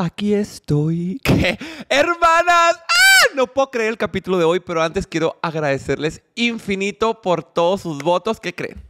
aquí estoy. ¿Qué? Hermanas, ¡ah! no puedo creer el capítulo de hoy, pero antes quiero agradecerles infinito por todos sus votos. ¿Qué creen?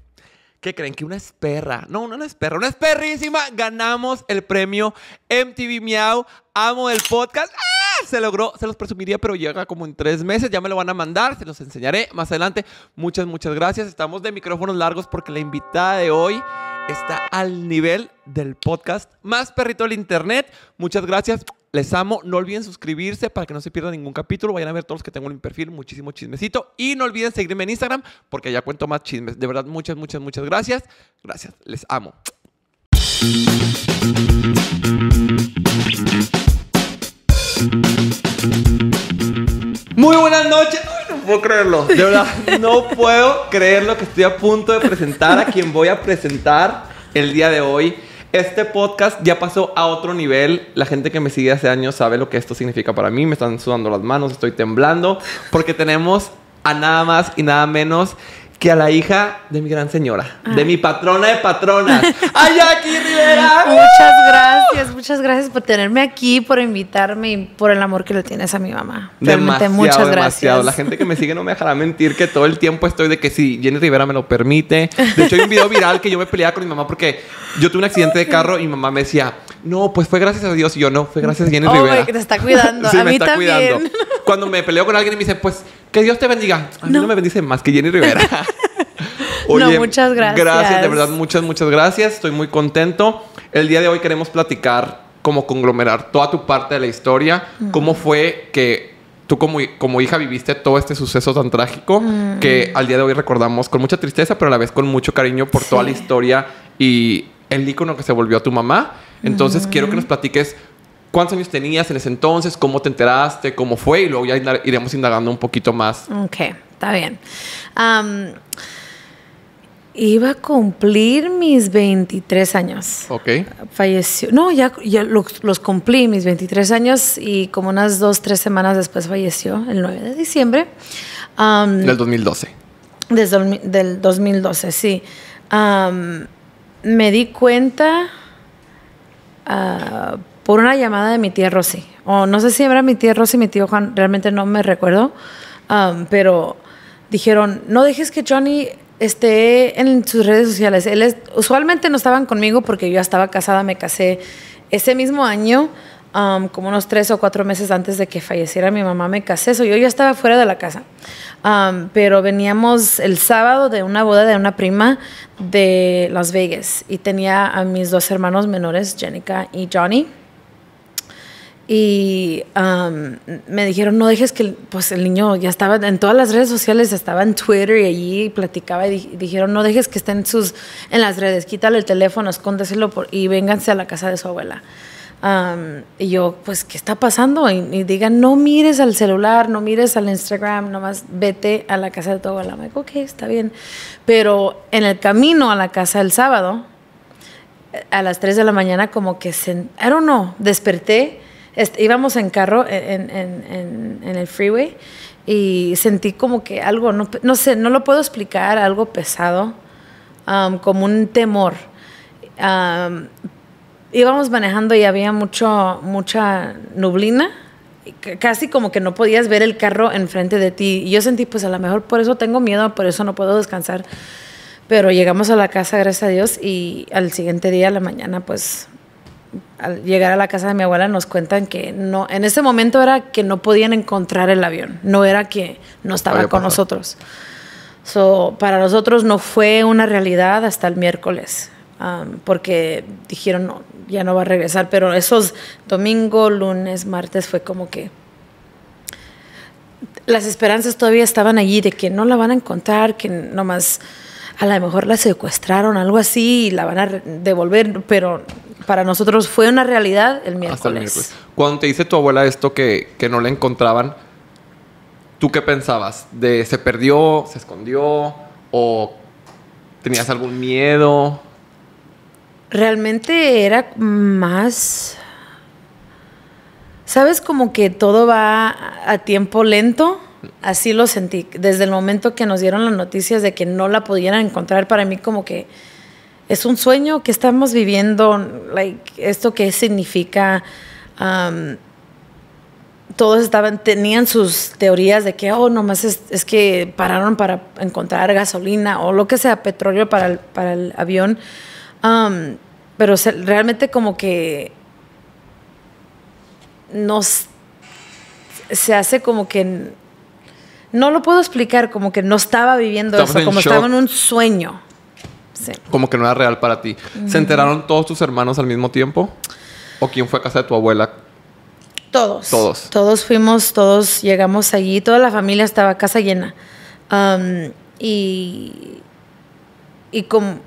¿Qué creen? Que una esperra, no, no una esperra, una esperrísima, ganamos el premio MTV Miau, amo del podcast. ¡Ah! Se logró, se los presumiría, pero llega como en tres meses. Ya me lo van a mandar, se los enseñaré más adelante. Muchas, muchas gracias. Estamos de micrófonos largos porque la invitada de hoy está al nivel del podcast más perrito del internet. Muchas gracias. Les amo. No olviden suscribirse para que no se pierdan ningún capítulo. Vayan a ver todos los que tengo en mi perfil. Muchísimo chismecito. Y no olviden seguirme en Instagram porque ya cuento más chismes. De verdad, muchas, muchas, muchas gracias. Gracias. Les amo. Muy buenas noches. No puedo creerlo. De verdad, no puedo creerlo que estoy a punto de presentar a quien voy a presentar el día de hoy. Este podcast ya pasó a otro nivel. La gente que me sigue hace años sabe lo que esto significa para mí. Me están sudando las manos, estoy temblando, porque tenemos a nada más y nada menos que a la hija de mi gran señora, de mi patrona de patronas, a Jackie Rivera. Muchas gracias, muchas gracias por tenerme aquí, por invitarme y por el amor que le tienes a mi mamá. Realmente Demasiado, muchas demasiado. gracias. La gente que me sigue no me dejará mentir que todo el tiempo estoy de que si Jenny Rivera me lo permite. De hecho, hay un video viral que yo me peleaba con mi mamá porque yo tuve un accidente de carro y mi mamá me decía, no, pues fue gracias a Dios. Y yo, no, fue gracias a Jenny Oh, Rivera. te está cuidando. Sí, a me mí está también. cuidando. Cuando me peleo con alguien y me dice, pues, que Dios te bendiga. A mí no, No. me bendice más que Jenny Rivera. No, muchas gracias. Gracias, de verdad, muchas, muchas gracias. Estoy muy contento. El día de hoy queremos platicar, como conglomerar toda tu parte de la historia. Cómo fue que tú como, como hija viviste todo este suceso tan trágico que al día de hoy recordamos con mucha tristeza, pero a la vez con mucho cariño por toda la historia y el ícono que se volvió tu mamá. Entonces, quiero que nos platiques cuántos años tenías en ese entonces, cómo te enteraste, cómo fue y luego ya iremos indagando un poquito más. Ok, está bien. Iba a cumplir mis 23 años. ¿Ok? Falleció. No, ya, ya los, los cumplí, mis 23 años, y como unas dos, tres semanas después falleció, el 9 de diciembre. Am, Del 2012. Desde el, del 2012, sí. Me di cuenta ah, por una llamada de mi tía Rosy. O no sé si era mi tía Rosy, mi tío Juan, realmente no me recuerdo. Am, pero dijeron, no dejes que Johnny esté en sus redes sociales. Él es- usualmente no estaban conmigo porque yo ya estaba casada, me casé ese mismo año. am, como unos tres o cuatro meses antes de que falleciera mi mamá, me casé. So, yo ya estaba fuera de la casa. Am, pero veníamos el sábado de una boda de una prima de Las Vegas y tenía a mis dos hermanos menores, Jenica y Johnny. Y am, me dijeron, no dejes que pues el niño ya estaba en todas las redes sociales, estaba en Twitter y allí platicaba y di- dijeron, no dejes que esté en, sus, en las redes, quítale el teléfono, escóndeselo por, y vénganse a la casa de su abuela. Am, y yo, pues, ¿qué está pasando? Y, y digan, no mires al celular, no mires al Instagram, nomás vete a la casa de tu abuela. Me dijo, ok, está bien. Pero en el camino a la casa el sábado, a las 3 de la mañana como que, se, I don't know, desperté, íbamos en carro en, en- en- en el freeway y sentí como que algo, no, no sé, no lo puedo explicar, algo pesado, um, como un temor. Um, íbamos manejando y había mucho, mucha nublina, casi como que no podías ver el carro enfrente de ti. Y yo sentí, pues a lo mejor por eso tengo miedo, por eso no puedo descansar. Pero llegamos a la casa, gracias a Dios, y al siguiente día, a la mañana, pues al llegar a la casa de mi abuela nos cuentan que no, en ese momento era que no podían encontrar el avión, no era que no estaba Había con pasado. nosotros. So, para nosotros no fue una realidad hasta el miércoles, um, porque dijeron no, ya no va a regresar, pero esos domingo, lunes, martes fue como que las esperanzas todavía estaban allí de que no la van a encontrar, que nomás a lo mejor la secuestraron, algo así, y la van a devolver, pero para nosotros fue una realidad el miércoles. Hasta el miércoles. Cuando te dice tu abuela esto que, que no la encontraban, ¿tú qué pensabas? ¿De se perdió, se escondió o tenías algún miedo? Realmente era más... ¿Sabes? Como que todo va a tiempo lento. Así lo sentí. Desde el momento que nos dieron las noticias de que no la pudieran encontrar, para mí como que es un sueño que estamos viviendo. Like, ¿Esto qué significa? am, todos estaban, tenían sus teorías de que, oh, nomás es, es que pararon para encontrar gasolina o lo que sea, petróleo para el, para el avión. Am, pero se- realmente como que nos se hace como que no lo puedo explicar, como que no estaba viviendo Estamos eso, como shock. estaba en un sueño. Sí. Como que no era real para ti. ¿Se enteraron todos tus hermanos al mismo tiempo? ¿O quién fue a casa de tu abuela? Todos. Todos. Todos fuimos, todos llegamos allí, toda la familia estaba casa llena. Y, y como,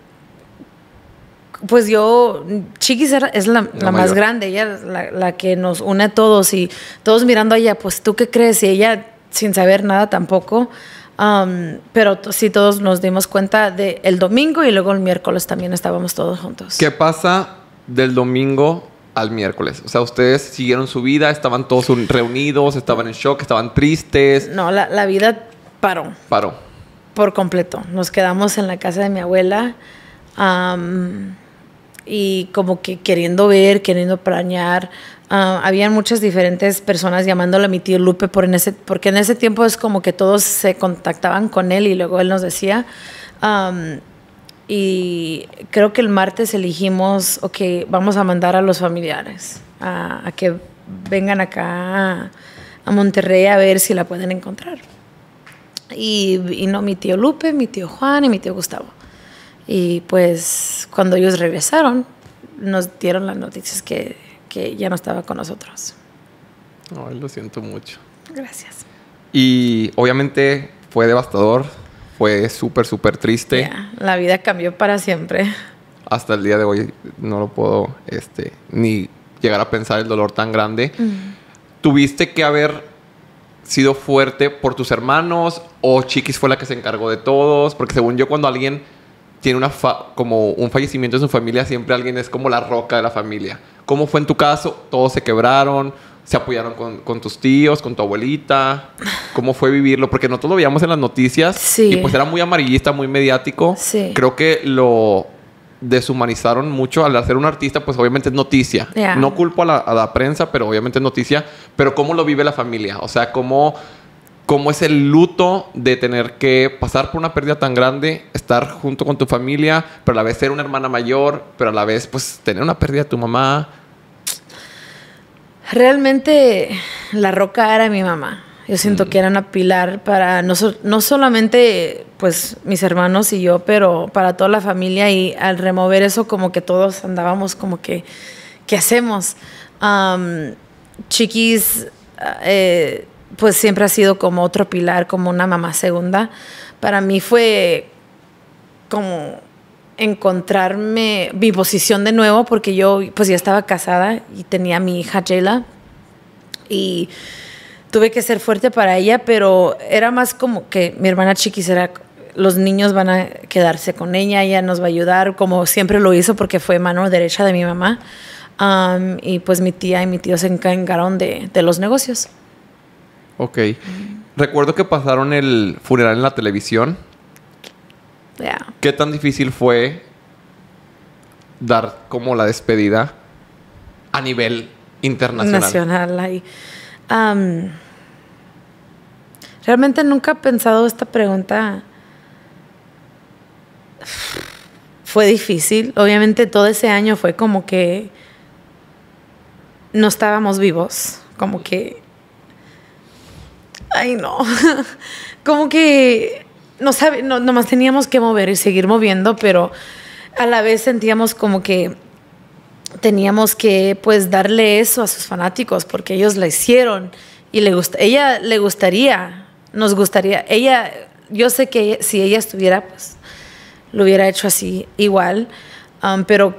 pues yo, Chiquis era- es la, la más grande, ella es la, la que nos une a todos y todos mirando a ella, pues tú qué crees y ella sin saber nada tampoco. Pero sí todos nos dimos cuenta de el domingo y luego el miércoles también estábamos todos juntos. ¿Qué pasa del domingo al miércoles? O sea, ustedes siguieron su vida, estaban todos un- reunidos, estaban en shock, estaban tristes. No, la, la vida paró. Paró. por completo. Nos quedamos en la casa de mi abuela y como que queriendo ver, queriendo planear. Ah, habían muchas diferentes personas llamándole a mi tío Lupe por en ese, porque en ese tiempo es como que todos se contactaban con él y luego él nos decía. am, y creo que el martes elegimos, ok, vamos a mandar a los familiares a, a que vengan acá a, a Monterrey a ver si la pueden encontrar. Y vino mi tío Lupe, mi tío Juan y mi tío Gustavo. Y pues cuando ellos regresaron, nos dieron las noticias que, que ya no estaba con nosotros. Lo siento mucho. Gracias. Y obviamente fue devastador, fue súper, súper triste. La vida cambió para siempre. Hasta el día de hoy no lo puedo este, ni llegar a pensar el dolor tan grande. ¿Tuviste que haber sido fuerte por tus hermanos o Chiquis fue la que se encargó de todos? Porque según yo, cuando alguien tiene una fa- como un fallecimiento en su familia, siempre alguien es como la roca de la familia. ¿Cómo fue en tu caso? ¿Todos se quebraron? ¿Se apoyaron con, con tus tíos, con tu abuelita? ¿Cómo fue vivirlo? Porque nosotros lo veíamos en las noticias Sí. y pues era muy amarillista, muy mediático. Sí. Creo que lo deshumanizaron mucho al hacer un artista, pues obviamente es noticia. Ya. No culpo a la, a la prensa, pero obviamente es noticia. Pero cómo lo vive la familia, o sea, cómo, cómo es el luto de tener que pasar por una pérdida tan grande, estar junto con tu familia, pero a la vez ser una hermana mayor, pero a la vez pues tener una pérdida de tu mamá. Realmente la roca era mi mamá. Yo siento que era una pilar para no, so- no solamente pues mis hermanos y yo, pero para toda la familia y al remover eso como que todos andábamos como que, ¿qué hacemos? Am, Chiquis eh, pues siempre ha sido como otro pilar, como una mamá segunda. Para mí fue como encontrarme mi posición de nuevo porque yo pues ya estaba casada y tenía mi hija Jayla y tuve que ser fuerte para ella, pero era más como que mi hermana chiquis era los niños van a quedarse con ella, ella nos va a ayudar, como siempre lo hizo porque fue mano derecha de mi mamá. Am, y pues mi tía y mi tío se encargaron de los negocios. Ok. Recuerdo que pasaron el funeral en la televisión. Ya. ¿Qué tan difícil fue dar como la despedida a nivel internacional? nacional ahí. Realmente nunca he pensado esta pregunta. Fue difícil. Obviamente todo ese año fue como que no estábamos vivos. Como que... Ay, no. como que no sabe, no, nomás teníamos que mover y seguir moviendo, pero a la vez sentíamos como que teníamos que pues darle eso a sus fanáticos porque ellos la hicieron y le gusta ella le gustaría nos gustaría ella yo sé que si ella estuviera pues lo hubiera hecho así igual um, pero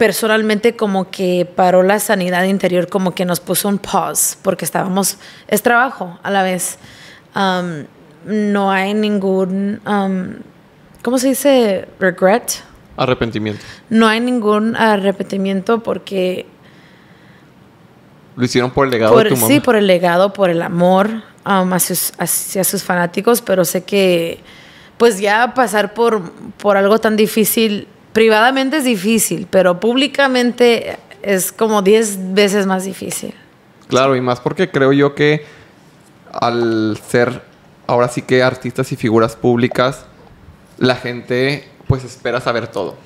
personalmente como que paró la sanidad interior como que nos puso un pause porque estábamos es trabajo a la vez Um, no hay ningún um, cómo se dice regret Arrepentimiento. no hay ningún arrepentimiento porque Lo hicieron por el legado por, de tu mamá. sí, por el legado, por el amor um, hacia, sus- hacia sus fanáticos, pero sé que pues ya pasar por, por algo tan difícil, privadamente es difícil, pero públicamente es como 10 veces más difícil. Claro, y más porque creo yo que al ser ahora sí que artistas y figuras públicas, la gente pues espera saber todo.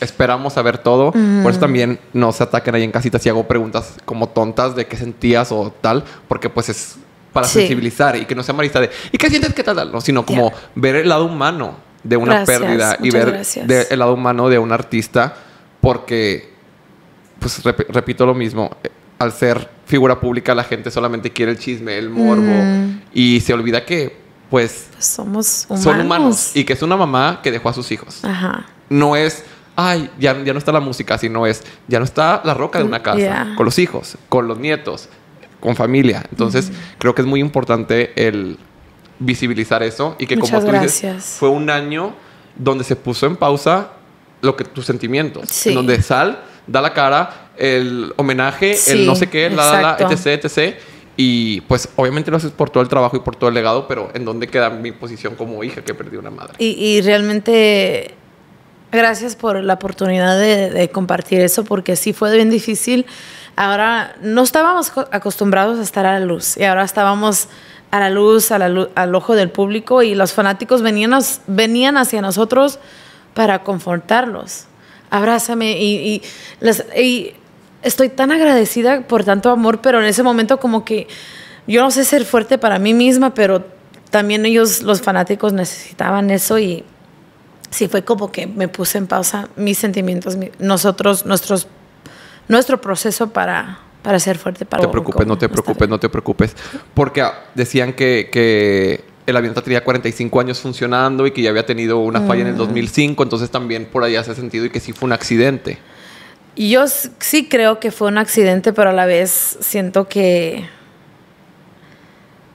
Esperamos saber todo. Por eso también no se ataquen ahí en casitas y hago preguntas como tontas de qué sentías o tal, porque pues es para Sí. sensibilizar y que no sea marista de ¿y qué sientes qué tal? tal?", No, sino como ver el lado humano de una Gracias, pérdida y ver de- el lado humano de un artista porque pues rep- repito lo mismo, eh, al ser figura pública la gente solamente quiere el chisme, el morbo Mm. y se olvida que pues Pues somos humanos. son humanos y que es una mamá que dejó a sus hijos. Ajá. No es, ay, ya, ya no está la música, sino es, ya no está la roca de una casa, Yeah. con los hijos, con los nietos, con familia. Entonces, creo que es muy importante el visibilizar eso y que como Muchas tú dices, gracias. fue un año donde se puso en pausa lo que tus sentimientos, Sí. en donde sal, da la cara, el homenaje, el Sí, no sé qué, la, la, la, etc, etc. Y pues obviamente lo haces por todo el trabajo y por todo el legado, pero ¿en dónde queda mi posición como hija que perdí una madre? Y, y realmente, gracias por la oportunidad de, de compartir eso, porque sí fue bien difícil. Ahora, no estábamos co- acostumbrados a estar a la luz, y ahora estábamos a la luz, al ojo del público, y los fanáticos venían, hacia nosotros para confortarlos. Abrázame, y, les- y estoy tan agradecida por tanto amor, pero en ese momento como que yo no sé ser fuerte para mí misma, pero también ellos, los fanáticos, necesitaban eso y sí fue como que me puse en pausa mis sentimientos, mi- nosotros, nuestro proceso para, para ser fuerte para No te preocupes, no te preocupes, no te preocupes. Porque ah, decían que, que el avión tenía 45 años funcionando y que ya había tenido una falla en el 2005, entonces también por ahí hace sentido y que sí fue un accidente. Yo sí creo que fue un accidente, pero a la vez siento que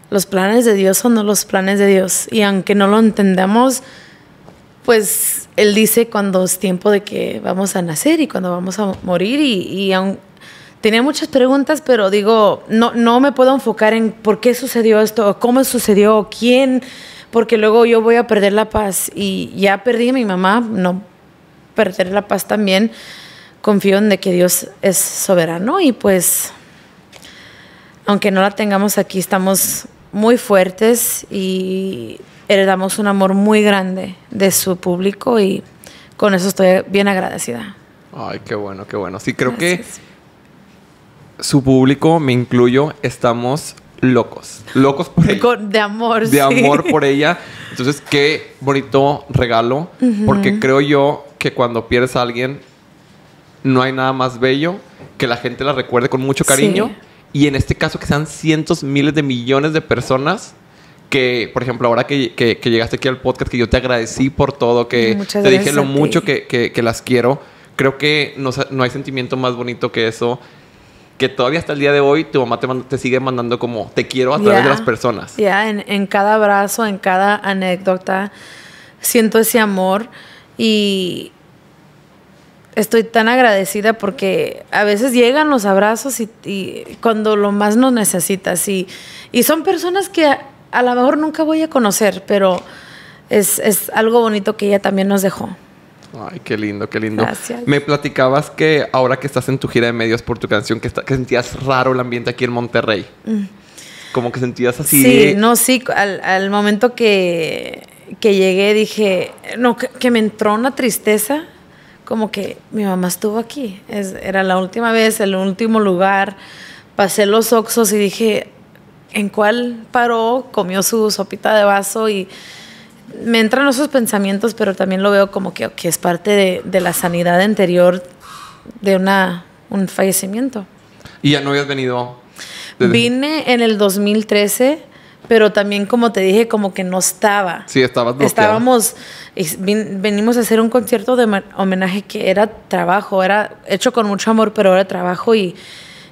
los planes de Dios son los planes de Dios. Y aunque no lo entendamos, pues Él dice cuando es tiempo de que vamos a nacer y cuando vamos a morir. Y, y aun- tenía muchas preguntas, pero digo, no, no me puedo enfocar en por qué sucedió esto, cómo sucedió, quién, porque luego yo voy a perder la paz. Y ya perdí a mi mamá, no perder la paz también confío en de que Dios es soberano y pues aunque no la tengamos aquí estamos muy fuertes y heredamos un amor muy grande de su público y con eso estoy bien agradecida. Ay, qué bueno, qué bueno. Sí, creo que. Su público, me incluyo, estamos locos. Locos por ella. De amor, de sí. amor por ella. Entonces, qué bonito regalo. Porque creo yo que cuando pierdes a alguien, no hay nada más bello que la gente la recuerde con mucho cariño. Sí. Y en este caso, que sean cientos, miles de millones de personas. Que, por ejemplo, ahora que, que- que llegaste aquí al podcast, que yo te agradecí por todo, que Muchas te dije lo mucho que, que- que las quiero. Creo que no, no hay sentimiento más bonito que eso. Que todavía hasta el día de hoy tu mamá te, sigue mandando como te quiero a través de las personas. Ya, en, en cada abrazo, en cada anécdota, siento ese amor y estoy tan agradecida porque a veces llegan los abrazos y, y cuando lo más nos necesitas y, y son personas que a, a lo mejor nunca voy a conocer, pero es, es algo bonito que ella también nos dejó. Ay, qué lindo, qué lindo. Gracias. Me platicabas que ahora que estás en tu gira de medios por tu canción, que, está- que sentías raro el ambiente aquí en Monterrey. Como que sentías así. Mm. Sí, no, sí, al, al momento que, que llegué dije, no, que, que me entró una tristeza, como que mi mamá estuvo aquí, es, era la última vez, el último lugar, pasé los oxos y dije, ¿en cuál paró? Comió su sopita de vaso y me entran esos pensamientos, pero también lo veo como que, que es parte de, de la sanidad anterior de una, un fallecimiento. Y ya no habías venido. desde- Vine en el 2013, pero también como te dije, como que no estaba. Sí, estabas bloqueada. Estábamos, y vin- venimos a hacer un concierto de homenaje que era trabajo, era hecho con mucho amor, pero era trabajo y,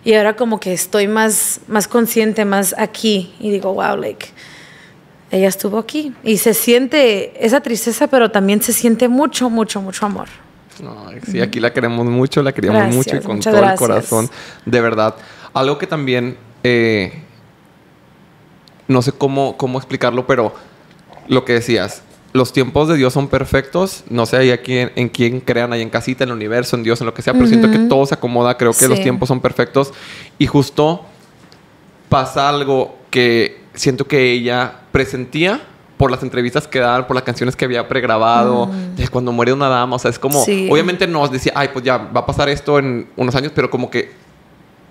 y ahora como que estoy más, más consciente, más aquí y digo, wow, like, ella estuvo aquí y se siente esa tristeza, pero también se siente mucho, mucho, mucho amor. Ay, sí, aquí la queremos mucho, la queríamos Gracias, mucho y con todo el corazón. De verdad. Algo que también. eh, no sé cómo, cómo explicarlo, pero lo que decías. los tiempos de Dios son perfectos. No sé ahí a quién, en quién crean, ahí en casita, en el universo, en Dios, en lo que sea, pero siento que todo se acomoda. Creo que los tiempos son perfectos. Y justo pasa algo que siento que ella presentía por las entrevistas que daban, por las canciones que había pregrabado, de cuando muere una dama. O sea, es como, Sí. obviamente nos decía, ay, pues ya va a pasar esto en unos años, pero como que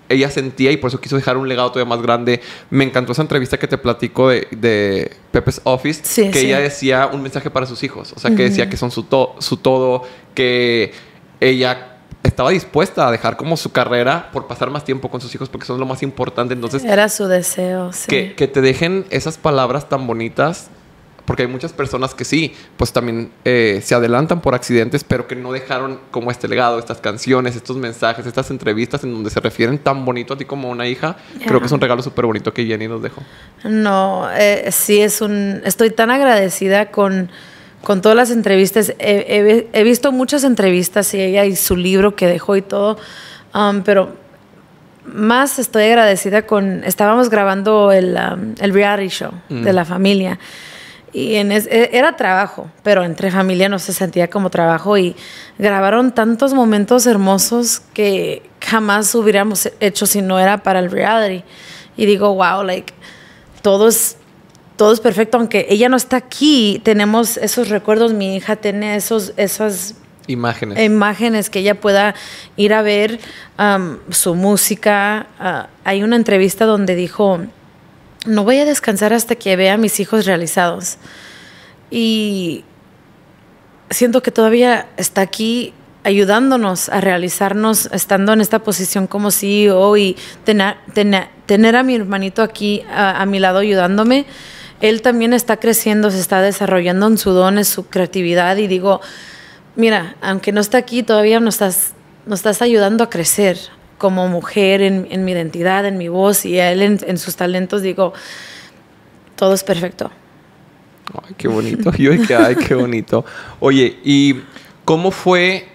ella sentía y por eso quiso dejar un legado todavía más grande. Me encantó esa entrevista que te platico de, de Pepe's Office, Sí, que sí. ella decía un mensaje para sus hijos. O sea, que decía que son su, to- su todo, que ella estaba dispuesta a dejar como su carrera por pasar más tiempo con sus hijos porque son lo más importante. Entonces, Era su deseo, sí. que, que te dejen esas palabras tan bonitas, porque hay muchas personas que sí, pues también eh, se adelantan por accidentes, pero que no dejaron como este legado, estas canciones, estos mensajes, estas entrevistas en donde se refieren tan bonito a ti como a una hija. Creo que es un regalo súper bonito que Jenny nos dejó. No, eh, sí es un... Estoy tan agradecida con, con todas las entrevistas. He, he- he visto muchas entrevistas y ella y su libro que dejó y todo, um, pero más estoy agradecida con... Estábamos grabando el, um, el reality show de la familia y en es- e- era trabajo, pero entre familia no se sentía como trabajo y grabaron tantos momentos hermosos que jamás hubiéramos hecho si no era para el reality. Y digo, wow, like, todo es, todo es perfecto, aunque ella no está aquí, tenemos esos recuerdos, mi hija tiene esos, esas Imágenes. imágenes que ella pueda ir a ver um, su música. Ah, hay una entrevista donde dijo, no voy a descansar hasta que vea a mis hijos realizados. Y siento que todavía está aquí ayudándonos a realizarnos, estando en esta posición como CEO y tener, tener, tener a mi hermanito aquí a, a mi lado ayudándome. Él también está creciendo, se está desarrollando en su don, en su creatividad y digo, mira, aunque no está aquí, todavía nos estás, nos estás ayudando a crecer como mujer en, en mi identidad, en mi voz y a él en, en sus talentos. Digo, todo es perfecto. Ay, qué bonito. Yo que, ay, qué bonito. Oye, ¿y cómo fue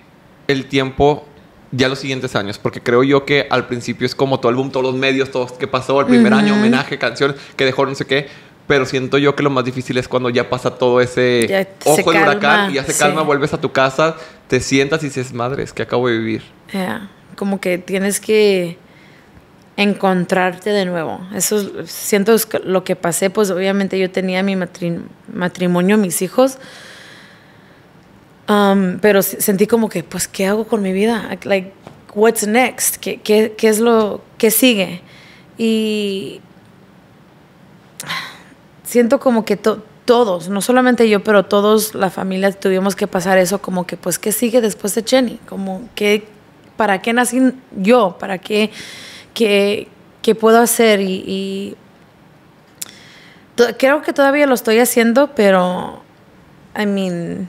el tiempo ya los siguientes años? Porque creo yo que al principio es como el boom, todos los medios, todo que pasó, el primer año, homenaje, canciones, que dejó no sé qué. Pero siento yo que lo más difícil es cuando ya pasa todo ese Ya ojo del huracán y ya se sí. calma, vuelves a tu casa, te sientas y dices, madre, es que acabo de vivir. Ya, como que tienes que encontrarte de nuevo. Eso es- siento lo que pasé, pues obviamente yo tenía mi matri- matrimonio, mis hijos, Um, pero sentí como que, pues, ¿qué hago con mi vida? Like, what's next? ¿Qué, qué, qué es lo que sigue? Y siento como que to- todos, no solamente yo, pero todos, la familia, tuvimos que pasar eso, como que, pues, ¿qué sigue después de Jenny? Como, ¿qué, ¿para qué nací yo? ¿Para qué, qué, qué puedo hacer? Y, y creo que todavía lo estoy haciendo, pero, I mean,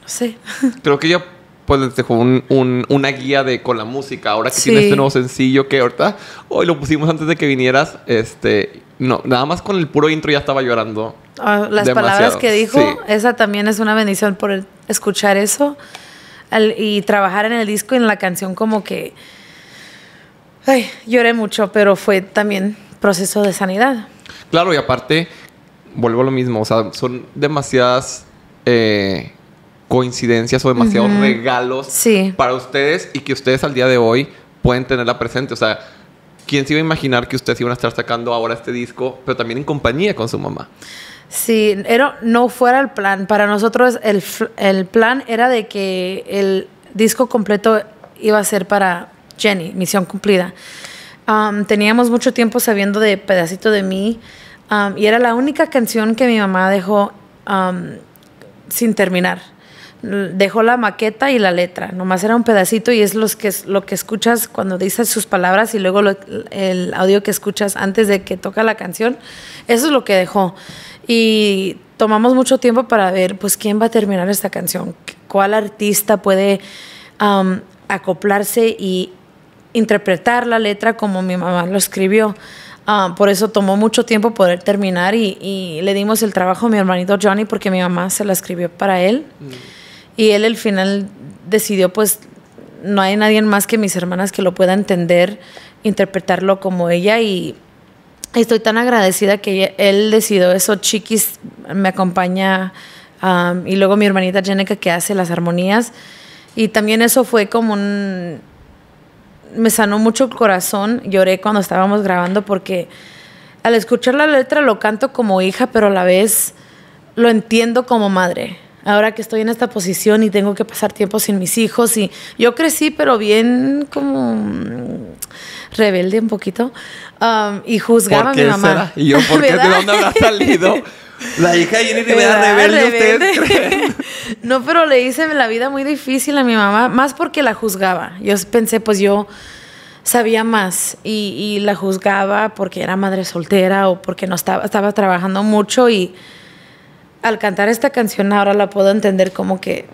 no sé. Creo que ya pues les dejó un- un- una guía de con la música. Ahora que Sí. tiene este nuevo sencillo que ahorita hoy lo pusimos antes de que vinieras. Este, no, nada más con el puro intro ya estaba llorando. Ah, las Demasiado, palabras que dijo, sí. esa también es una bendición por el- escuchar eso al- y trabajar en el disco y en la canción como que, ay, lloré mucho, pero fue también proceso de sanidad. Claro, y aparte, vuelvo a lo mismo. O sea, son demasiadas eh, coincidencias o demasiados regalos Sí. para ustedes y que ustedes al día de hoy pueden tenerla presente. O sea, ¿quién se iba a imaginar que ustedes iban a estar sacando ahora este disco, pero también en compañía con su mamá? Sí, era, no fuera el plan. Para nosotros el, el plan era de que el disco completo iba a ser para Jenny, misión cumplida. Um, teníamos mucho tiempo sabiendo de Pedacito de mí um, y era la única canción que mi mamá dejó um, sin terminar. Dejó la maqueta y la letra, nomás era un pedacito y es los que, lo que escuchas cuando dices sus palabras y luego lo- el audio que escuchas antes de que toca la canción. Eso es lo que dejó. Y tomamos mucho tiempo para ver, pues, quién va a terminar esta canción, cuál artista puede um, acoplarse y interpretar la letra como mi mamá lo escribió. Ah, por eso tomó mucho tiempo poder terminar y, y le dimos el trabajo a mi hermanito Johnny porque mi mamá se la escribió para él. Y él al final decidió, pues, no hay nadie más que mis hermanas que lo pueda entender, interpretarlo como ella y Estoy tan agradecida que él decidió eso. Chiquis me acompaña um, y luego mi hermanita Jenica que hace las armonías. Y también eso fue como un... Me sanó mucho el corazón. Lloré cuando estábamos grabando porque al escuchar la letra lo canto como hija, pero a la vez lo entiendo como madre. Ahora que estoy en esta posición y tengo que pasar tiempo sin mis hijos y yo crecí, pero bien como mm, rebelde un poquito um, y juzgaba a mi mamá. Será? ¿Y yo por qué? ¿De dónde habrá salido? La hija de Jenny Rivera rebelde, ¿ustedes creen? no, pero le hice la vida muy difícil a mi mamá, más porque la juzgaba. Yo pensé, pues yo sabía más y, y, la juzgaba porque era madre soltera o porque no estaba, estaba trabajando mucho y al cantar esta canción ahora la puedo entender como que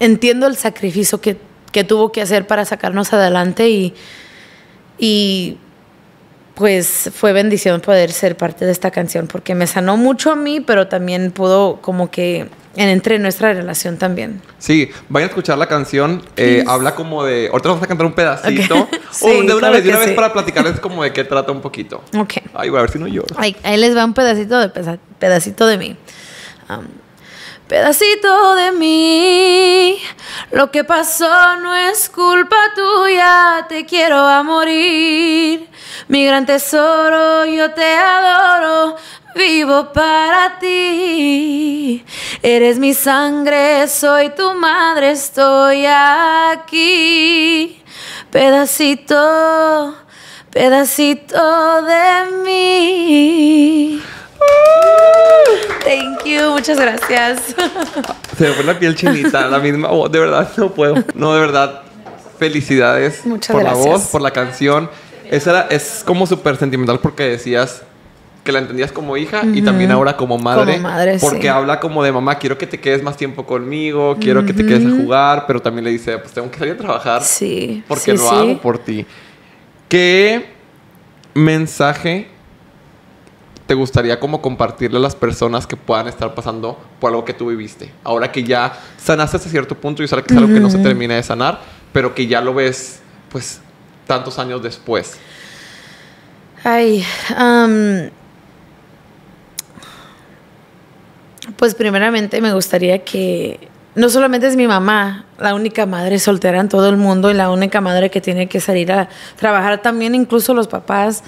entiendo el sacrificio que, que tuvo que hacer para sacarnos adelante y, y pues fue bendición poder ser parte de esta canción porque me sanó mucho a mí, pero también pudo como que entre nuestra relación también. Sí, vayan a escuchar la canción. Eh, habla como de. Ahorita vamos a cantar un pedacito. Ok. Sí, o de una claro vez, de una vez sí. para platicarles como de qué trata un poquito. Ok. Ay, voy a ver si no lloro. Ahí, ahí les va un pedacito de, pedacito de mí. Pedacito de mí, lo que pasó no es culpa tuya, te quiero a morir. Mi gran tesoro, yo te adoro, vivo para ti. Eres mi sangre, soy tu madre, estoy aquí. Pedacito, pedacito de mí. Thank you, muchas gracias. Se me fue la piel chinita, la misma voz. De verdad, no puedo. No, de verdad. Felicidades Muchas por la gracias. voz, por la canción. Esa era, es como súper sentimental porque decías que la entendías como hija y también ahora como madre. Como madre, Porque sí. habla como de mamá, quiero que te quedes más tiempo conmigo, quiero que te quedes a jugar, pero también le dice, pues tengo que salir a trabajar Sí. porque sí, lo sí. hago por ti. ¿Qué mensaje te gustaría como compartirle a las personas que puedan estar pasando por algo que tú viviste? Ahora que ya sanaste hasta cierto punto y sabes que es algo que no se termina de sanar, pero que ya lo ves, pues, tantos años después. Ay, am, pues primeramente me gustaría que no solamente es mi mamá, la única madre soltera en todo el mundo y la única madre que tiene que salir a trabajar, también incluso los papás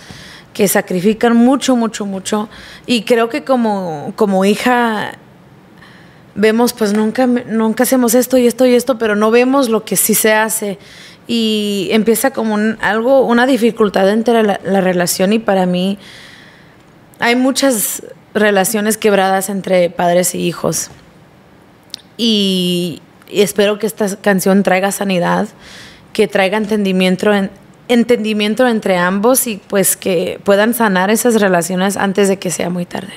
que sacrifican mucho, mucho, mucho. Y creo que como, como hija vemos, pues nunca, nunca hacemos esto y esto y esto, pero no vemos lo que sí se hace. Y empieza como un- algo, una dificultad entre la, la relación y para mí hay muchas relaciones quebradas entre padres y hijos. Y, y espero que esta canción traiga sanidad, que traiga entendimiento, en- entendimiento entre ambos y pues que puedan sanar esas relaciones antes de que sea muy tarde.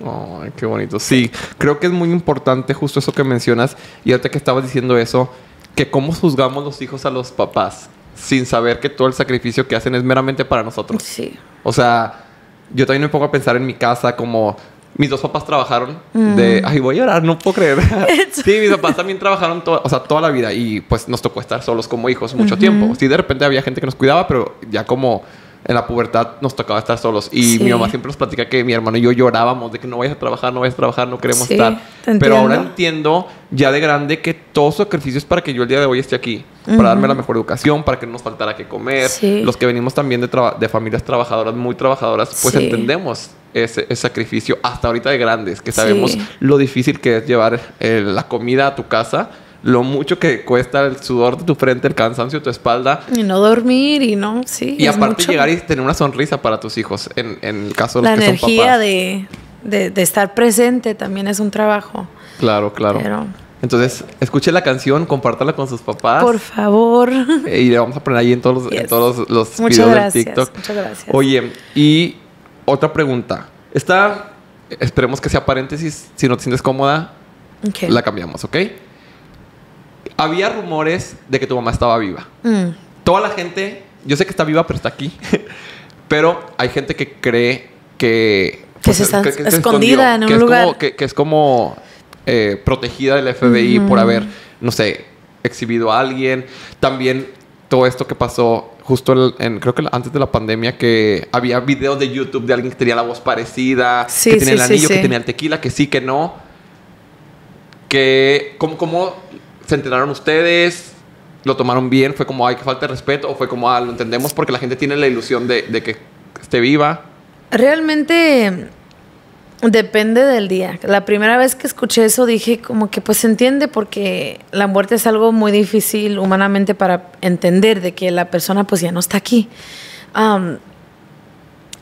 Ay, qué bonito. Sí, creo que es muy importante justo eso que mencionas. Y ahorita que estabas diciendo eso, que cómo juzgamos los hijos a los papás sin saber que todo el sacrificio que hacen es meramente para nosotros. Sí. O sea, yo también me pongo a pensar en mi casa como mis dos papás trabajaron de... Ay, voy a llorar, no puedo creer. sí, mis papás también trabajaron toda, o sea, toda la vida y pues nos tocó estar solos como hijos mucho tiempo. Sí, de repente había gente que nos cuidaba, pero ya como en la pubertad nos tocaba estar solos. Y Sí. mi mamá siempre nos platica que mi hermano y yo llorábamos de que no vayas a trabajar, no vayas a trabajar, no queremos Sí, estar. Pero ahora entiendo. ya de grande que todo sacrificio es para que yo el día de hoy esté aquí. Para darme la mejor educación, para que no nos faltara que comer. Sí. Los que venimos también de, de familias trabajadoras, muy trabajadoras, pues entendemos ese, ese sacrificio hasta ahorita de grandes, que sabemos Sí. lo difícil que es llevar eh, la comida a tu casa, lo mucho que cuesta el sudor de tu frente, el cansancio de tu espalda. Y no dormir y no, sí. Y aparte mucho. llegar y tener una sonrisa para tus hijos, en, en el caso de La los que son energía papás. de, de, de estar presente también es un trabajo. Claro, claro. Pero, Entonces, escuche la canción, compártala con sus papás. por favor. Y le vamos a poner ahí en todos los, en Yes. todos los, los videos gracias, del TikTok. muchas gracias. Oye, y otra pregunta. Esta, esperemos que sea paréntesis. Si no te sientes cómoda, la cambiamos, ¿ok? Había rumores de que tu mamá estaba viva. Mm, Toda la gente, yo sé que está viva, pero está aquí. pero hay gente que cree que... Que se está se escondida en un que es lugar. como- que, que es como eh, protegida del FBI por haber, no sé, exhibido a alguien. También todo esto que pasó justo en, en- creo que antes de la pandemia que había videos de YouTube de alguien que tenía la voz parecida, Sí, que tenía sí, el sí, anillo, que tenía el tequila, que sí, que no. Que, ¿cómo, ¿Cómo se enteraron ustedes? ¿Lo tomaron bien? ¿Fue como, ay, que falta de respeto? ¿O fue como, ah, lo entendemos porque la gente tiene la ilusión de, de que esté viva? Realmente depende del día. La primera vez que escuché eso dije como que pues se entiende porque la muerte es algo muy difícil humanamente para entender de que la persona pues ya no está aquí.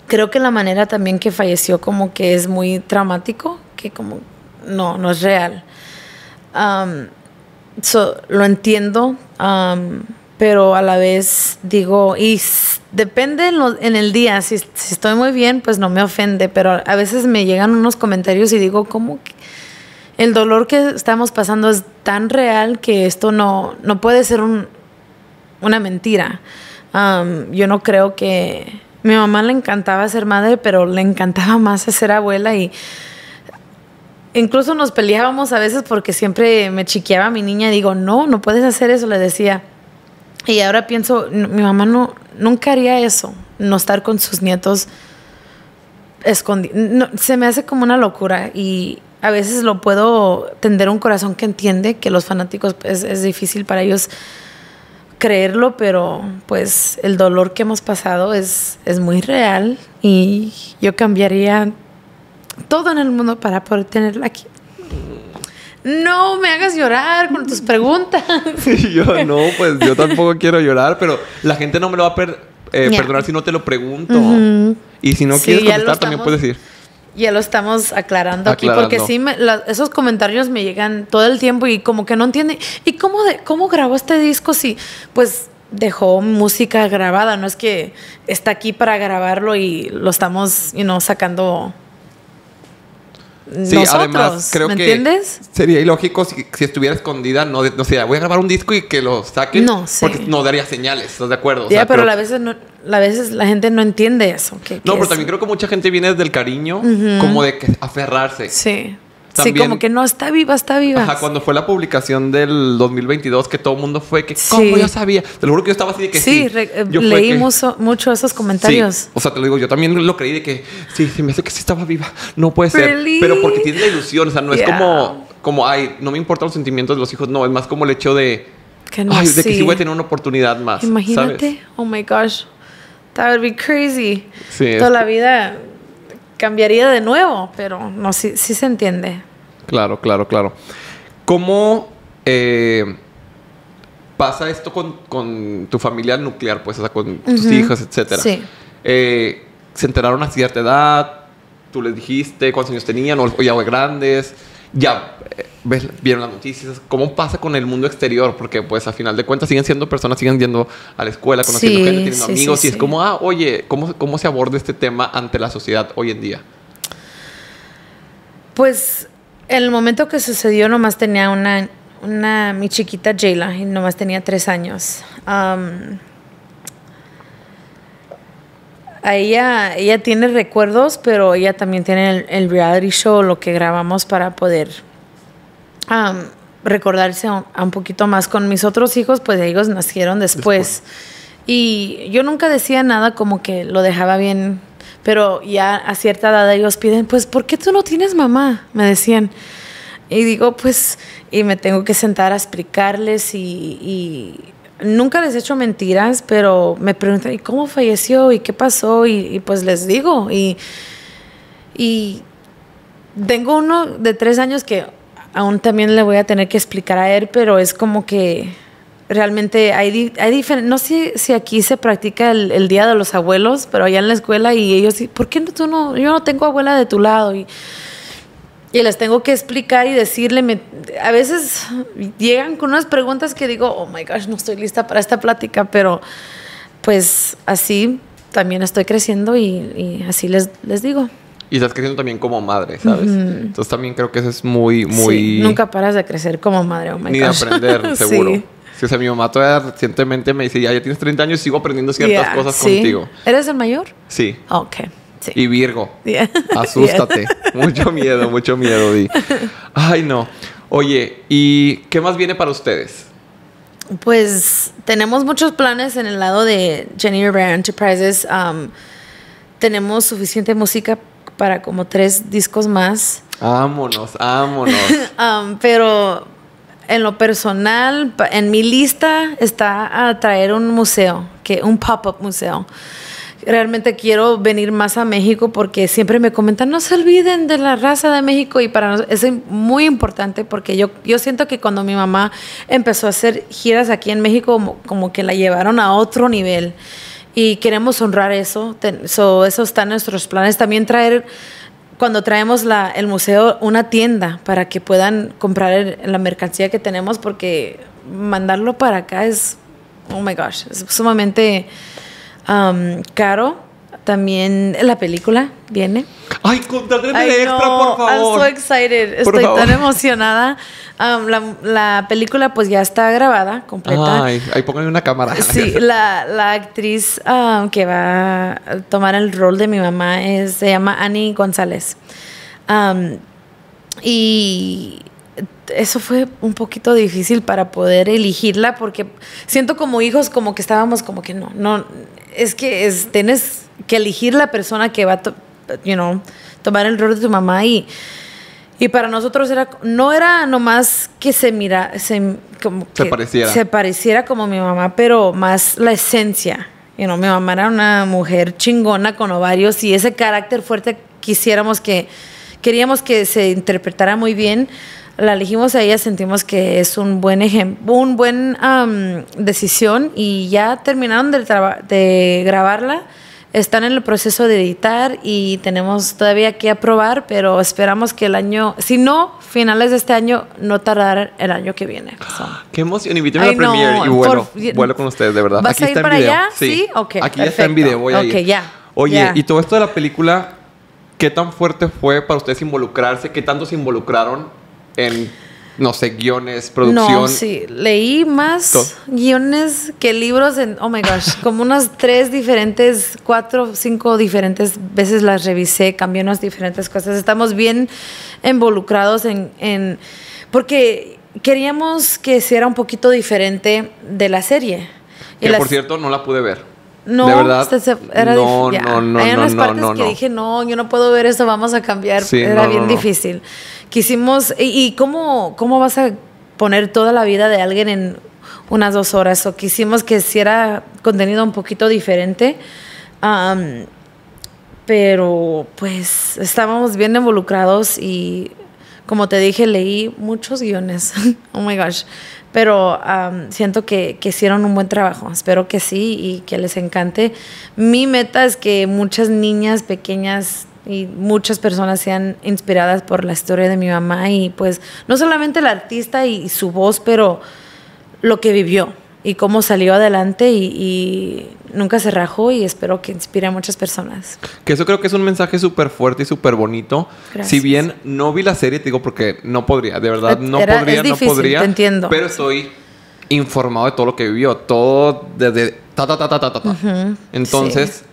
Creo que la manera también que falleció como que es muy traumático, que como no, no es real. Am, so, lo entiendo, pero a la vez digo, y depende en, lo- en el día, si, estoy muy bien, pues no me ofende, pero a veces me llegan unos comentarios y digo, ¿cómo que el dolor que estamos pasando es tan real que esto no, no puede ser un- una mentira? Am, yo no creo que... Mi mamá le encantaba ser madre, pero le encantaba más ser abuela y incluso nos peleábamos a veces porque siempre me chiqueaba mi niña y digo, no, no puedes hacer eso, le decía. Y ahora pienso, "No, mi mamá no, nunca haría eso, no estar con sus nietos escondidos. se me hace como una locura y a veces lo puedo tender un corazón que entiende que los fanáticos pues, es difícil para ellos creerlo, pero pues el dolor que hemos pasado es, es muy real y yo cambiaría todo en el mundo para poder tenerla aquí. No me hagas llorar con tus preguntas. Y yo no, pues yo tampoco quiero llorar, pero la gente no me lo va a per- eh, perdonar si no te lo pregunto. Y si no Sí, quieres contestar, también puedes ir. Ya lo estamos aclarando, aquí porque sí, me- la- esos comentarios me llegan todo el tiempo y como que no entienden. ¿Y cómo, de, cómo grabó este disco si, pues, dejó música grabada? No es que está aquí para grabarlo y lo estamos, you know, sacando Sí, nosotros. además creo ¿Me que entiendes? sería ilógico si, si estuviera escondida, no, no sé, voy a grabar un disco y que lo saquen. No, sí. Porque no daría señales, ¿estás de acuerdo? O ya, pero creo- a veces, no, a veces la gente no entiende eso. que- No, que pero es- también creo que mucha gente viene desde el cariño, como de que aferrarse. Sí. Sí, como que no, está viva, está viva. Ajá, cuando fue la publicación del 2022, que todo el mundo fue que, Sí. ¿cómo yo sabía? Te lo juro que yo estaba así de que sí. sí, eh, Yo leí que- mucho, mucho esos comentarios. Sí, o sea, te lo digo, yo también lo creí de que sí, sí, me hace que sí estaba viva. No puede ser. Really? Pero porque tienes la ilusión, o sea, no es como, como, ay, no me importan los sentimientos de los hijos, no, es más como el hecho de, Que no, ay, de que sí. voy a tener una oportunidad más. Imagínate, ¿sabes? oh my gosh, that would be crazy. Sí, Toda la vida cambiaría de nuevo, pero no, sí, sí se entiende. Claro, claro, claro. ¿Cómo eh, pasa esto con, con tu familia nuclear, pues, o sea, con tus hijas, etcétera? Sí. Eh, ¿Se enteraron a cierta edad? ¿Tú les dijiste cuántos años tenían? ¿O o ya grandes? ¿Ya eh, ves- vieron las noticias? ¿Cómo pasa con el mundo exterior? Porque, pues, a final de cuentas siguen siendo personas, siguen yendo a la escuela, conociendo Sí, gente, teniendo sí, amigos. sí, y es como, ah, oye, ¿cómo, ¿cómo se aborda este tema ante la sociedad hoy en día? Pues en el momento que sucedió nomás tenía una, una mi chiquita Jayla y nomás tenía tres años. A ella, ella tiene recuerdos, pero ella también tiene el, el reality show, lo que grabamos para poder am, recordarse a un poquito más. Con mis otros hijos, pues ellos nacieron después. Y yo nunca decía nada como que lo dejaba bien, pero ya a cierta edad ellos piden, pues, ¿por qué tú no tienes mamá? Me decían. Y digo, pues, y me tengo que sentar a explicarles y, y nunca les he hecho mentiras, pero me preguntan, ¿y cómo falleció? ¿Y qué pasó? Y, pues les digo. Y, y tengo uno de tres años que aún también le voy a tener que explicar a él, pero es como que realmente hay, hay no sé si aquí se practica el, el Día de los Abuelos, pero allá en la escuela y ellos, ¿por qué no, tú no? Yo no tengo abuela de tu lado y, y les tengo que explicar y decirle, me- a veces llegan con unas preguntas que digo, oh my gosh, no estoy lista para esta plática, pero pues así también estoy creciendo y, y así les, les digo. Y estás creciendo también como madre, ¿sabes? Entonces también creo que eso es muy, muy... Sí, nunca paras de crecer como madre, oh my ni de gosh. aprender, seguro. Sí. Sí, o sea, mi mamá todavía recientemente me dice, ya, ya tienes 30 años y sigo aprendiendo ciertas Yeah, cosas sí. contigo. ¿Eres el mayor? Sí. Ok, sí. Y Virgo. Yeah. Asústate. mucho miedo, mucho miedo, Di. Ay, no. Oye, ¿y qué más viene para ustedes? Pues tenemos muchos planes en el lado de Jenny Rivera Enterprises. Um, tenemos suficiente música para como tres discos más. Vámonos, vámonos. Um, pero en lo personal, en mi lista está a traer un museo, que un pop-up museo. Realmente quiero venir más a México porque siempre me comentan, no se olviden de la raza de México y para nosotros es muy importante porque yo, yo siento que cuando mi mamá empezó a hacer giras aquí en México, como, como que la llevaron a otro nivel y queremos honrar eso. So, eso está en nuestros planes. También traer cuando traemos la, el museo una tienda para que puedan comprar el- la mercancía que tenemos porque mandarlo para acá es, oh my gosh, es sumamente um, caro. También la película viene. Ay, contrátame Ay, de extra, por favor. I'm so excited. Por Estoy favor. tan emocionada. Um, la, la película pues ya está grabada, completa. Ay, ahí pónganme una cámara. Sí, la, la actriz que va a tomar el rol de mi mamá es, se llama Annie González. Y eso fue un poquito difícil para poder elegirla porque siento como hijos como que estábamos como que no, no, es que es, tienes que elegir la persona que va a, to- you know, tomar el rol de tu mamá y... Y para nosotros era, no era nomás que se mira, se, como Se pareciera. se pareciera como mi mamá, pero más la esencia. You know, mi mamá era una mujer chingona con ovarios y ese carácter fuerte quisiéramos que, queríamos que se interpretara muy bien. La elegimos a ella, sentimos que es un buen ejemplo, un buen am, decisión y ya terminaron de, de grabarla. Están en el proceso de editar y tenemos todavía que aprobar, pero esperamos que el año, si no, finales de este año, no tardar el año que viene. So. Qué emoción. Invíteme a la premiere y vuelo. por- vuelo con ustedes, de verdad. ¿Vas Aquí a ir está en para video. allá? ¿Sí? Ok, Aquí ya está en perfecto. video. Voy a ir. Ya, Oye, ya. y todo esto de la película, ¿qué tan fuerte fue para ustedes involucrarse? ¿Qué tanto se involucraron en, no sé, guiones, producción? No, sí, leí más Todo. guiones que libros en, oh my gosh, como unas tres diferentes, cuatro, cinco diferentes veces las revisé, cambié unas diferentes cosas. Estamos bien involucrados en, en porque queríamos que sea un poquito diferente de la serie. Y Que las- por cierto, no la pude ver. No, de verdad. era no, ya. no, no, Hay no, unas no, partes no, que no. dije, no, yo no puedo ver esto, vamos a cambiar. Sí, era no, bien no, no. difícil. Quisimos, y, y cómo, cómo vas a poner toda la vida de alguien en unas dos horas? O quisimos que hiciera contenido un poquito diferente. Am, pero pues estábamos bien involucrados y como te dije, leí muchos guiones. oh my gosh. Pero siento que, que hicieron un buen trabajo. Espero que sí y que les encante. Mi meta es que muchas niñas pequeñas y muchas personas sean inspiradas por la historia de mi mamá y pues no solamente el artista y, su voz, pero lo que vivió y cómo salió adelante y, y nunca se rajó y espero que inspire a muchas personas. Que eso creo que es un mensaje súper fuerte y súper bonito. Gracias. Si bien no vi la serie, te digo porque no podría, de verdad, no Era- podría, difícil, no podría. te entiendo. Pero estoy informado de todo lo que vivió, todo desde ta ta ta ta ta ta. ta. Entonces,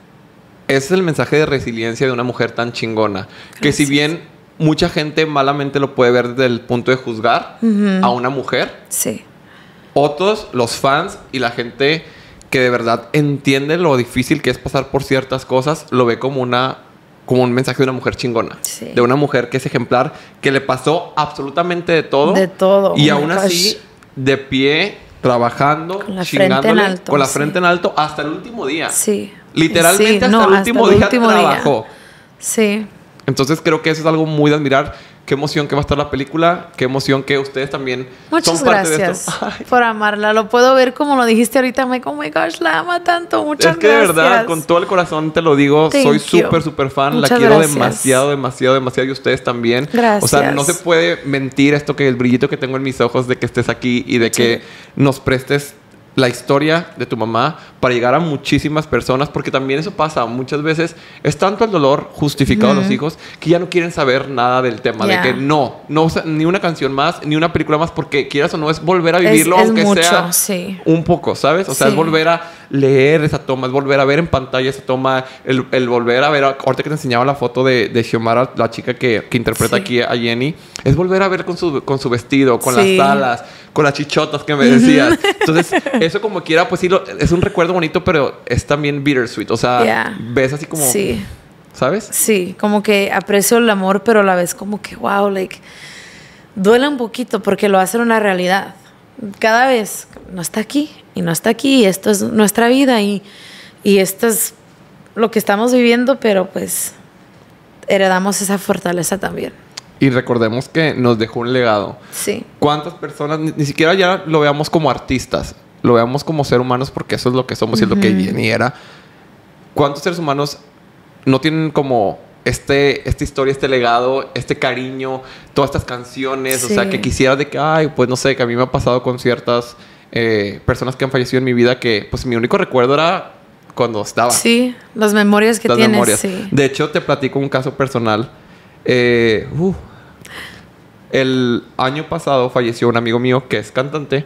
ese es el mensaje de resiliencia de una mujer tan chingona. Que si bien mucha gente malamente lo puede ver desde el punto de juzgar a una mujer, Sí, otros, los fans y la gente que de verdad entiende lo difícil que es pasar por ciertas cosas, lo ve como una como un mensaje de una mujer chingona, Sí. de una mujer que es ejemplar, que le pasó absolutamente de todo, De todo, y oh aún así de pie trabajando, Con la frente en alto, con la sí. frente en alto hasta el último día. sí. Literalmente Sí, hasta no, el último día trabajó. Sí, Entonces creo que eso es algo muy de admirar. Qué emoción que va a estar la película. Qué emoción que ustedes también muchas son parte de gracias esto. Ay, por amarla. Lo puedo ver como lo dijiste ahorita, Mike. Oh my gosh, la ama tanto. Muchas es que gracias. de verdad, con todo el corazón te lo digo, Thank soy súper, súper fan. Muchas la quiero gracias. demasiado, demasiado, demasiado. Y ustedes también. O sea, Gracias. no se puede mentir esto que el brillito que tengo en mis ojos de que estés aquí y de que nos prestes la historia de tu mamá para llegar a muchísimas personas, porque también eso pasa muchas veces. Es tanto el dolor justificado de los hijos que ya no quieren saber nada del tema, de que no, no, ni una canción más, ni una película más, porque quieras o no, es volver a vivirlo, es aunque mucho, sea sí. un poco, ¿sabes? O sea, es volver a, leer esa toma, es volver a ver en pantalla esa toma, el, el volver a ver, ahorita que te enseñaba la foto de, de Xiomara, la chica que, que interpreta Sí. aquí a Jenny, es volver a ver con su, con su vestido, con Sí. las alas, con las chichotas que me decías. Entonces, eso como quiera, pues sí, lo- es un recuerdo bonito, pero es también bittersweet. O sea, Yeah. ves así como, Sí. ¿sabes? Sí, como que aprecio el amor, pero a la vez como que, wow, like, duele un poquito porque lo hace una realidad. Cada vez no está aquí y no está aquí, y esto es nuestra vida y, y esto es lo que estamos viviendo, pero pues heredamos esa fortaleza también. Y recordemos que nos dejó un legado. Sí, ¿Cuántas personas, ni, ni siquiera ya lo veamos como artistas, lo veamos como ser humanos porque eso es lo que somos y es lo que Jenny era? ¿Cuántos seres humanos no tienen como este, esta historia, este legado, este cariño, todas estas canciones? O sea, Sí. que quisiera de que, ay, pues no sé, que a mí me ha pasado con ciertas eh, personas que han fallecido en mi vida que, pues mi único recuerdo era cuando estaba sí, las memorias que las tienes, memorias. sí. De hecho, te platico un caso personal. Eh, uh, el año pasado falleció un amigo mío que es cantante,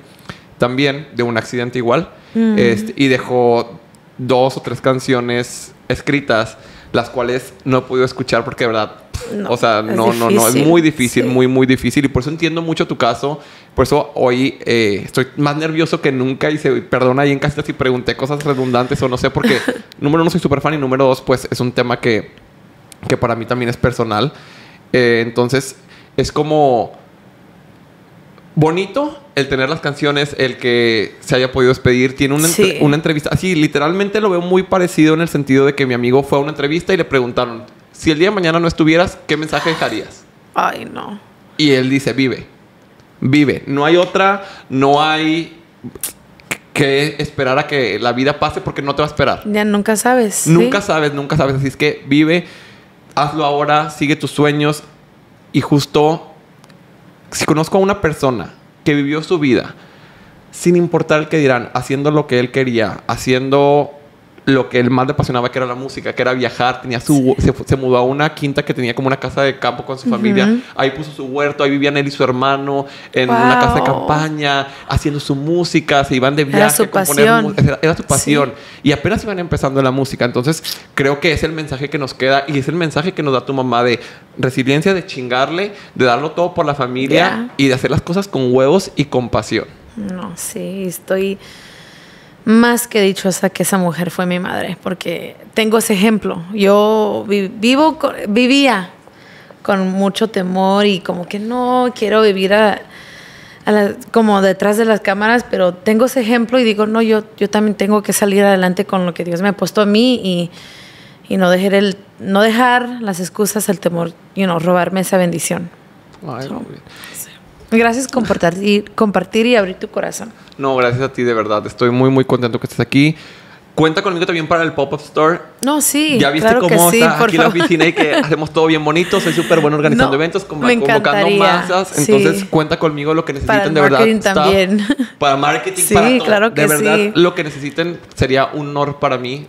también de un accidente igual, Mm. este, y dejó dos o tres canciones escritas, las cuales no he podido escuchar porque de verdad, No, o sea, no, no, no, es muy difícil, sí. muy, muy difícil, y por eso entiendo mucho tu caso, por eso hoy eh, estoy más nervioso que nunca y se perdona ahí en casa si pregunté cosas redundantes o no sé, porque número uno soy súper fan y número dos, pues es un tema que, que para mí también es personal. Eh, entonces, es como bonito el tener las canciones, el que se haya podido despedir. Tiene una, entre- una entrevista. Así, literalmente lo veo muy parecido en el sentido de que mi amigo fue a una entrevista y le preguntaron, si el día de mañana no estuvieras, ¿qué mensaje dejarías? Ay, no. Y él dice, vive, vive. No hay otra, no hay que esperar a que la vida pase porque no te va a esperar. Ya nunca sabes. ¿sí? Nunca sabes, nunca sabes. Así es que vive, hazlo ahora, sigue tus sueños. Y justo, si conozco a una persona que vivió su vida sin importar el que dirán, haciendo lo que él quería, haciendo lo que él más le apasionaba, que era la música, que era viajar, tenía su, se, mudó a una quinta que tenía como una casa de campo con su familia, ahí puso su huerto, ahí vivían él y su hermano en una casa de campaña, haciendo su música, se iban de viaje Era su pasión. era, era su pasión. Y apenas iban empezando la música. Entonces, creo que es el mensaje que nos queda y es el mensaje que nos da tu mamá de resiliencia, de chingarle, de darlo todo por la familia y de hacer las cosas con huevos y con pasión. No, sí, estoy más que dichosa que esa mujer fue mi madre, porque tengo ese ejemplo. Yo vi- vivo, vivía con mucho temor y como que no quiero vivir a, a la- como detrás de las cámaras, pero tengo ese ejemplo y digo, no, yo, yo también tengo que salir adelante con lo que Dios me ha puesto a mí y, y no, dejar el, no dejar las excusas, el temor, you know, robarme esa bendición. Ay, So-. Gracias por compartir, compartir y abrir tu corazón. No, gracias a ti, de verdad. Estoy muy, muy contento que estés aquí. Cuenta conmigo también para el Pop-Up Store. No, sí. ya viste claro cómo sí, está aquí la favor. oficina y que hacemos todo bien bonito. Soy súper bueno organizando No, eventos, conv- convocando masas. sí. Entonces, cuenta conmigo lo que necesiten Para el de verdad. marketing staff, también. Para marketing, Sí, para todo. claro que De verdad, sí. lo que necesiten sería un honor para mí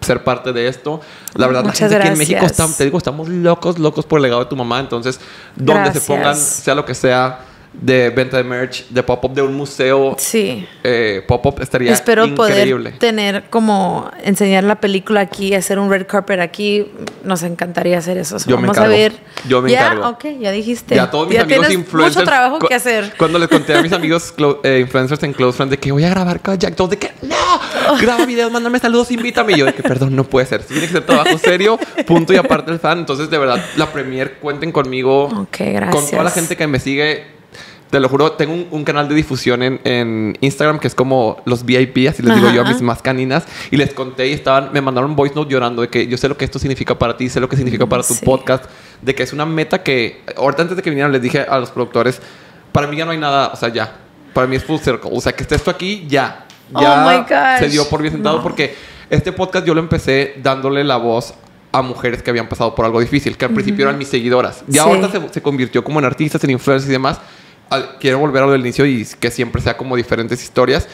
ser parte de esto. La verdad, Muchas la gente aquí en México gracias. está, te digo, estamos locos, locos por el legado de tu mamá. Entonces, donde se Gracias. pongan, sea lo que sea, de venta de merch, de pop-up, de un museo, Sí. eh, pop-up, estaría Espero increíble. poder tener como enseñar la película aquí, hacer un red carpet aquí. Nos encantaría hacer eso. Yo Vamos a ver. Yo me ya, encargo. ok, ya dijiste. Ya todos mis ya amigos influencers. Mucho trabajo que hacer. Cuando les conté a mis amigos eh, influencers en Close Friends de que voy a grabar con Jack, todos de que no, graba videos, mándame saludos, invítame. Y yo de que perdón, no puede ser. Tiene que ser trabajo serio, punto y aparte el fan. Entonces, de verdad, la premier, cuenten conmigo. Ok, gracias. Con toda la gente que me sigue. Te lo juro, tengo un, un canal de difusión en, en Instagram que es como los VIP, así les digo yo a Ajá. mis más caninas. Y les conté y estaban, me mandaron un voice note llorando de que yo sé lo que esto significa para ti, sé lo que significa para tu Sí. podcast, de que es una meta que, ahorita antes de que vinieran les dije a los productores, para mí ya no hay nada, o sea, ya. Para mí es full circle. O sea, que esté esto aquí, ya. Oh Ya my gosh. se dio por bien sentado No. porque este podcast yo lo empecé dándole la voz a mujeres que habían pasado por algo difícil, que al principio eran mis seguidoras. Ya Sí. ahorita se, se convirtió como en artistas, en influencers y demás. Al- quiero volver a lo del inicio y que siempre sea como diferentes historias.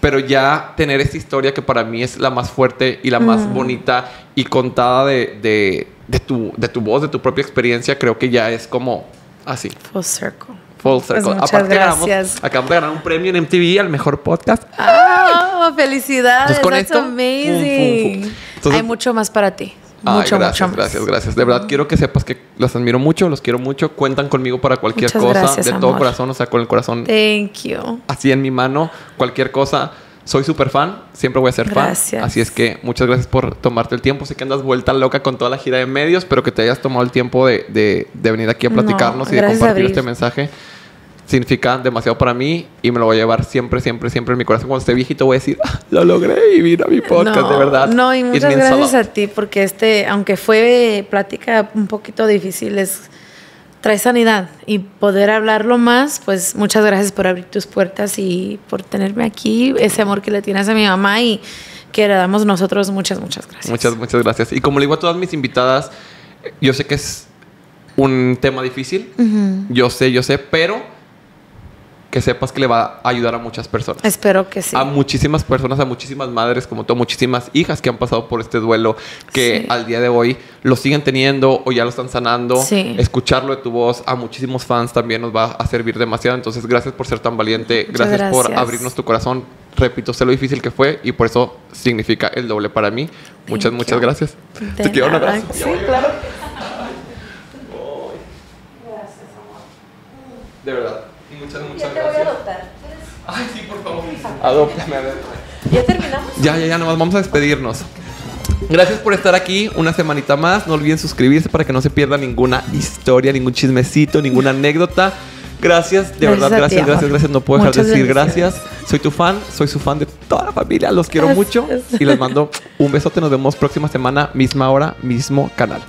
Pero ya tener esta historia que para mí es la más fuerte y la más bonita y contada de, de, de tu, de tu voz, de tu propia experiencia, creo que ya es como así. Full circle. Full Pues circle. muchas Aparte ganamos- gracias. acabamos de ganar un premio en MTV al mejor podcast. ¡Ah! ¡Felicidades! Entonces, con That's esto, fum, amazing. fum, fum. Entonces- Hay mucho más para ti. Ay, Mucho, gracias, mucho gracias, gracias. De verdad, quiero que sepas que los admiro mucho, los quiero mucho. Cuentan conmigo para cualquier Muchas cosa, gracias, de todo corazón, o sea, con el corazón Thank you. así en mi mano, cualquier cosa. Soy súper fan, siempre voy a ser Gracias. fan. Así es que muchas gracias por tomarte el tiempo. Sé que andas vuelta loca con toda la gira de medios, pero que te hayas tomado el tiempo de, de- de venir aquí a No, platicarnos y de compartir este mensaje. Significa demasiado para mí y me lo voy a llevar siempre, siempre, siempre en mi corazón. Cuando esté viejito voy a decir, "Ah, lo logré y vino a mi podcast, no, de verdad. No, y muchas gracias a ti porque este, aunque fue plática un poquito difícil, es, trae sanidad y poder hablarlo más, pues muchas gracias por abrir tus puertas y por tenerme aquí, ese amor que le tienes a mi mamá y que le damos nosotros, muchas, muchas gracias. Muchas, muchas gracias. Y como le digo a todas mis invitadas, yo sé que es un tema difícil. Ujú. Yo sé, yo sé, pero que sepas que le va a ayudar a muchas personas. Espero que sí. A muchísimas personas, a muchísimas madres, como tú, muchísimas hijas que han pasado por este duelo, que Sí. al día de hoy lo siguen teniendo o ya lo están sanando. Sí. Escucharlo de tu voz a muchísimos fans también nos va a servir demasiado. Entonces, gracias por ser tan valiente. Gracias, por abrirnos tu corazón. Repito, sé lo difícil que fue y por eso significa el doble para mí. Muchas, Thank muchas you. gracias. De Te quiero un abrazo. Sí, claro. De verdad. Muchas, muchas gracias. Ay, sí, por favor. Adóptame, adóptame. ¿Ya terminamos? Ya, ya, ya, nomás vamos a despedirnos. Gracias por estar aquí una semanita más. No olviden suscribirse para que no se pierda ninguna historia, ningún chismecito, ninguna anécdota. Gracias, de Gracias verdad, a ti, gracias, amor. gracias, gracias. No puedo dejar de decir gracias. Soy tu fan, soy su fan de toda la familia. Los quiero Gracias. mucho y les mando un besote. Nos vemos próxima semana, misma hora, mismo canal.